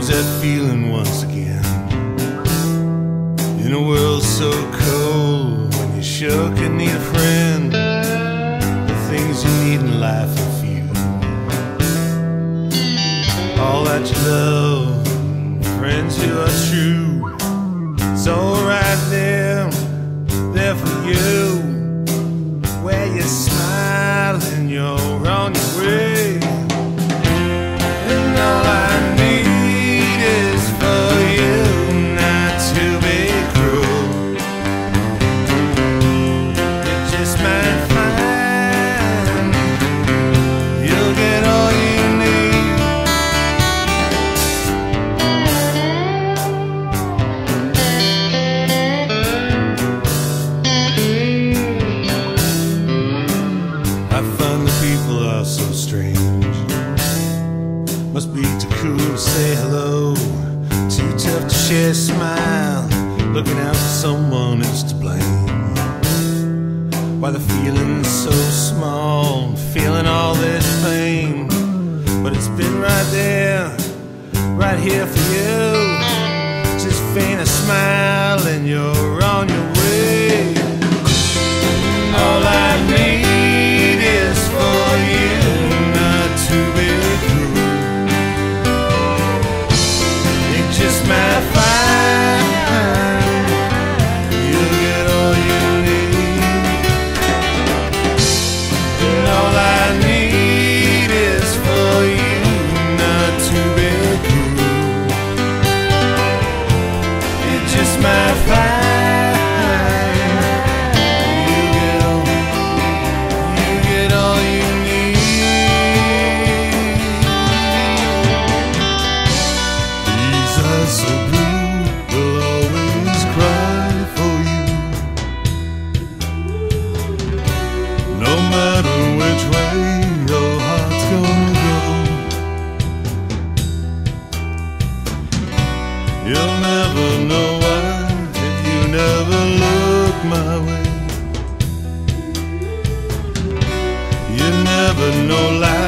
that feeling once again. In a world so cold, when you're shook and need a friend, the things you need in life are few. All that you love, friends who are true, it's all right there, there for you. Strange. Must be too cool to say hello, too tough to share a smile. Looking out for someone is to blame. Why the feeling's so small, feeling all this pain. But it's been right there, right here for you. Just feign a smile and you're on your look my way. You never know life